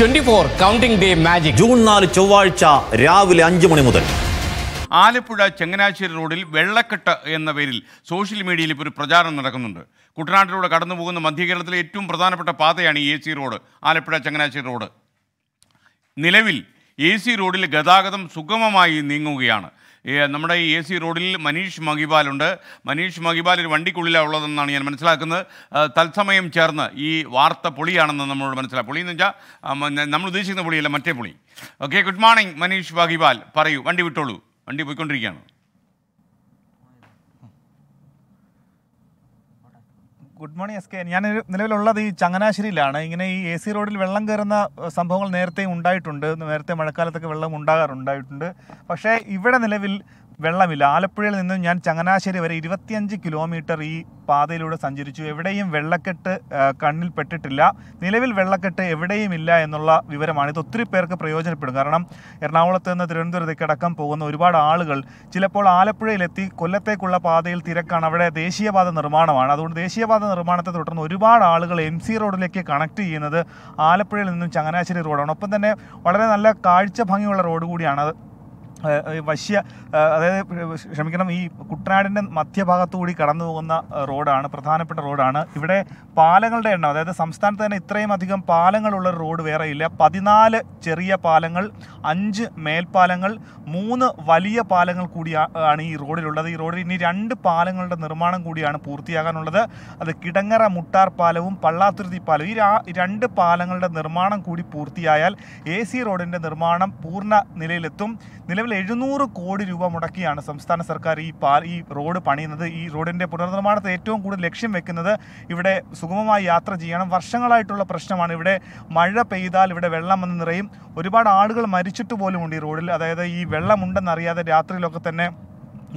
Twenty four counting day magic June നാല് ചൊവ്വാഴ്ച രാവിലെ അഞ്ചു മണി മുതൽ. ആലപ്പുഴ ചങ്ങനാശ്ശേരി റോഡിൽ വെള്ളക്കെട്ട് എന്ന പേരിൽ സോഷ്യൽ മീഡിയയിൽ ഇപ്പോൾ ഒരു പ്രചാരണം നടക്കുന്നുണ്ട്. കുട്ടനാട്ടിലൂടെ കടന്നു പോകുന്ന മധ്യകേരളത്തിലെ ഏറ്റവും പ്രധാനപ്പെട്ട പാതയാണ് ഈ A C road Alappuzha Changanassery road. നിലവിൽ എ സി റോഡിൽ ഗതാഗതം സുഗമമായി നീങ്ങുകയാണ്. നമ്മുടെ ഈ എ സി റോഡിൽ മനീഷ് മഹിബാലുണ്ട് മനീഷ് മഹിബാൽ ഒരു വണ്ടിക്കുള്ളിലാണ് ഉള്ളതെന്നാണ് ഞാൻ മനസ്സിലാക്കുന്നത്. തത്സമയം ചേർന്ന് ഈ വാർത്ത പൊളിയാണെന്ന് നമ്മളോട് മനസ്സിലാക്കും പൊളി എന്ന് വെച്ചാൽ നമ്മൾ ഉദ്ദേശിക്കുന്ന പൊളിയല്ല മറ്റേ പൊളി. Okay good morning Manish Mahibal പറയൂ വണ്ടി വിട്ടോളൂ. വണ്ടി പോയിക്കൊണ്ടിരിക്കുകയാണ്. Good morning S K. ഞാൻ നിലവിലുള്ളത് ഈ ചങ്ങനാശ്ശേരിയിലാണ്. ഇങ്ങനെ ഈ എ സി റോഡിൽ വെള്ളം കയറുന്ന സംഭവങ്ങൾ നേരത്തെ ഉണ്ടായിട്ടുണ്ട്. നേരത്തെ മഴക്കാലത്തൊക്കെ വെള്ളം ഉണ്ടാകാറുണ്ടായിട്ടുണ്ട്. പക്ഷേ ഇവിടെ നിലവിൽ വെള്ളമില്ല. ആലപ്പുഴയിൽ നിന്നും ഞാൻ ചങ്ങനാശ്ശേരി വരെ ഇരുപത്തിയഞ്ച് കിലോമീറ്റർ ഈ പാതയിലൂടെ സഞ്ചരിച്ചു. എവിടെയും വെള്ളക്കെട്ട് കണ്ണിൽ പെട്ടിട്ടില്ല. നിലവിൽ വെള്ളക്കെട്ട് എവിടെയും ഇല്ല എന്നുള്ള വിവരമാണ്. ഇത് ഒത്തിരി പേർക്ക് പ്രയോജനപ്പെടും. കാരണം എറണാകുളത്ത് നിന്ന് തിരുവനന്തപുരത്തേക്കടക്കം പോകുന്ന ഒരുപാട് ആളുകൾ ചിലപ്പോൾ ആലപ്പുഴയിലെത്തി കൊല്ലത്തേക്കുള്ള പാതയിൽ തിരക്കാണ്. അവിടെ ദേശീയപാത നിർമ്മാണമാണ്. അതുകൊണ്ട് ദേശീയപാത നിർമ്മാണത്തെ തുടർന്ന് ഒരുപാട് ആളുകൾ എം സി റോഡിലേക്ക് കണക്ട് ചെയ്യുന്നത് ആലപ്പുഴയിൽ നിന്നും ചങ്ങനാശ്ശേരി റോഡാണ്. ഒപ്പം തന്നെ വളരെ നല്ല കാഴ്ച ഭംഗിയുള്ള റോഡ് കൂടിയാണ്. വശ്യ അതായത് ക്ഷമിക്കണം ഈ കുട്ടനാടിന്റെ മധ്യഭാഗത്തു കൂടി കടന്നു പോകുന്ന റോഡാണ് പ്രധാനപ്പെട്ട റോഡാണ്. ഇവിടെ പാലങ്ങളുടെ എണ്ണം അതായത് സംസ്ഥാനത്ത് തന്നെ ഇത്രയും അധികം പാലങ്ങളുള്ള റോഡ് വേറെ ഇല്ല. പതിനാല് ചെറിയ പാലങ്ങൾ അഞ്ച് മേൽപ്പാലങ്ങൾ മൂന്ന് വലിയ പാലങ്ങൾ കൂടി ആണ് ഈ റോഡിലുള്ളത്. ഈ റോഡിൽ ഇനി രണ്ട് പാലങ്ങളുടെ നിർമ്മാണം കൂടിയാണ് പൂർത്തിയാകാനുള്ളത്. അത് കിടങ്ങറ മുട്ടാർ പാലവും പള്ളാത്തുരുത്തി പാലവും. ഈ രണ്ട് പാലങ്ങളുടെ നിർമ്മാണം കൂടി പൂർത്തിയായാൽ എ സി റോഡിന്റെ നിർമ്മാണം പൂർണ നിലയിലെത്തും. നിലവിൽ എഴുന്നൂറ് കോടി രൂപ മുടക്കിയാണ് സംസ്ഥാന സർക്കാർ ഈ പാ ഈ റോഡ് പണിയുന്നത്. ഈ റോഡിന്റെ പുനർനിർമ്മാണത്തെ ഏറ്റവും കൂടുതൽ ലക്ഷ്യം വെക്കുന്നത് ഇവിടെ സുഗമമായി യാത്ര ചെയ്യണം. വർഷങ്ങളായിട്ടുള്ള പ്രശ്നമാണ്. ഇവിടെ മഴ പെയ്താൽ ഇവിടെ വെള്ളം വന്ന് നിറയും. ഒരുപാട് ആളുകൾ മരിച്ചിട്ട് പോലുമുണ്ട് ഈ റോഡിൽ. അതായത് ഈ വെള്ളമുണ്ടെന്നറിയാതെ രാത്രിയിലൊക്കെ തന്നെ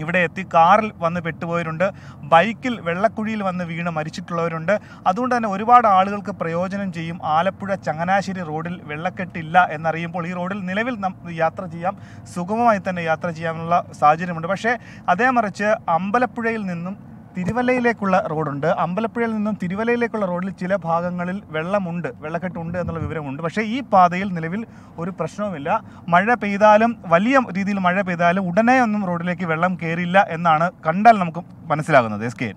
ഇവിടെ എത്തി കാറിൽ വന്ന് പെട്ടുപോയവരുണ്ട് ബൈക്കിൽ വെള്ളക്കുഴിയിൽ വന്ന് വീണ് മരിച്ചിട്ടുള്ളവരുണ്ട്. അതുകൊണ്ട് തന്നെ ഒരുപാട് ആളുകൾക്ക് പ്രയോജനം ചെയ്യും. ആലപ്പുഴ ചങ്ങനാശ്ശേരി റോഡിൽ വെള്ളക്കെട്ടില്ല എന്നറിയുമ്പോൾ ഈ റോഡിൽ നിലവിൽ യാത്ര ചെയ്യാം. സുഗമമായി തന്നെ യാത്ര ചെയ്യാനുള്ള സാഹചര്യമുണ്ട്. പക്ഷേ അതേ മറിച്ച് അമ്പലപ്പുഴയിൽ നിന്നും തിരുവല്ലയിലേക്കുള്ള റോഡുണ്ട്. അമ്പലപ്പുഴയിൽ നിന്നും തിരുവല്ലയിലേക്കുള്ള റോഡിൽ ചില ഭാഗങ്ങളിൽ വെള്ളമുണ്ട്. വെള്ളക്കെട്ടുണ്ട് എന്നുള്ള വിവരമുണ്ട്. പക്ഷേ ഈ പാതയിൽ നിലവിൽ ഒരു പ്രശ്നവുമില്ല. മഴ പെയ്താലും വലിയ രീതിയിൽ മഴ പെയ്താലും ഉടനെ ഒന്നും റോഡിലേക്ക് വെള്ളം കയറില്ല എന്നാണ് കണ്ടാൽ നമുക്ക് മനസ്സിലാകുന്നത്. S K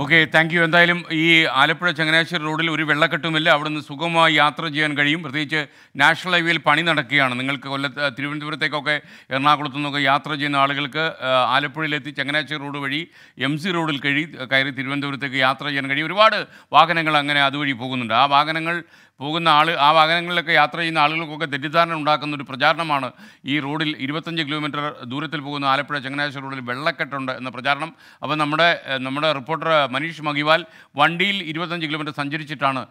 okay thank you എന്തായാലും ഈ ആലപ്പുഴ ചങ്ങനാശ്ശേരി റോഡിൽ ഒരു വെള്ളക്കെട്ടുമില്ല. അവിടെ നിന്ന് യാത്ര ചെയ്യാൻ കഴിയും. പ്രത്യേകിച്ച് നാഷണൽ ഹൈവേയിൽ പണി നടക്കുകയാണ്. നിങ്ങൾക്ക് കൊല്ലത്ത് തിരുവനന്തപുരത്തേക്കൊക്കെ എറണാകുളത്തു നിന്നൊക്കെ യാത്ര ചെയ്യുന്ന ആളുകൾക്ക് ആലപ്പുഴയിലെത്തി ചങ്ങനാശ്ശേരി റോഡ് വഴി എം സി റോഡിൽ കഴി കയറി തിരുവനന്തപുരത്തേക്ക് യാത്ര ചെയ്യാൻ കഴിയും. ഒരുപാട് വാഹനങ്ങൾ അങ്ങനെ അതുവഴി പോകുന്നുണ്ട്. ആ വാഹനങ്ങൾ പോകുന്ന ആൾ ആ വാഹനങ്ങളിലൊക്കെ യാത്ര ചെയ്യുന്ന ആളുകൾക്കൊക്കെ തെറ്റിദ്ധാരണ ഉണ്ടാക്കുന്ന ഒരു പ്രചാരണമാണ് ഈ റോഡിൽ ഇരുപത്തഞ്ച് കിലോമീറ്റർ ദൂരത്തിൽ പോകുന്ന ആലപ്പുഴ ചങ്ങനാശ്ശേരി റോഡിൽ വെള്ളക്കെട്ടുണ്ട് എന്ന പ്രചാരണം. അപ്പോൾ നമ്മുടെ നമ്മുടെ റിപ്പോർട്ടർ മനീഷ് മഗിവാൽ വണ്ടിയിൽ ഇരുപത്തഞ്ച് കിലോമീറ്റർ സഞ്ചരിച്ചിട്ടാണ്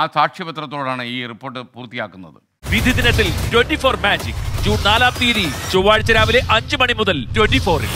ആ സാക്ഷ്യപത്രത്തോടാണ് ഈ റിപ്പോർട്ട് പൂർത്തിയാക്കുന്നത്. വിധി ദിനത്തിൽ ട്വന്റി ഫോർ മാജിക് ജൂൺ നാലാം തീയതി ചൊവ്വാഴ്ച രാവിലെ അഞ്ച് മണി മുതൽ ട്വന്റി ഫോറിൽ